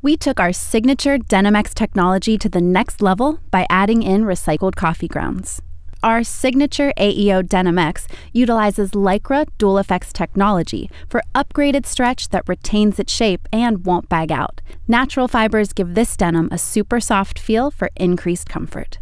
We took our signature Denim X technology to the next level by adding in recycled coffee grounds. Our signature AEO Denim X utilizes Lycra dualFX technology for upgraded stretch that retains its shape and won't bag out. Natural fibers give this denim a super soft feel for increased comfort.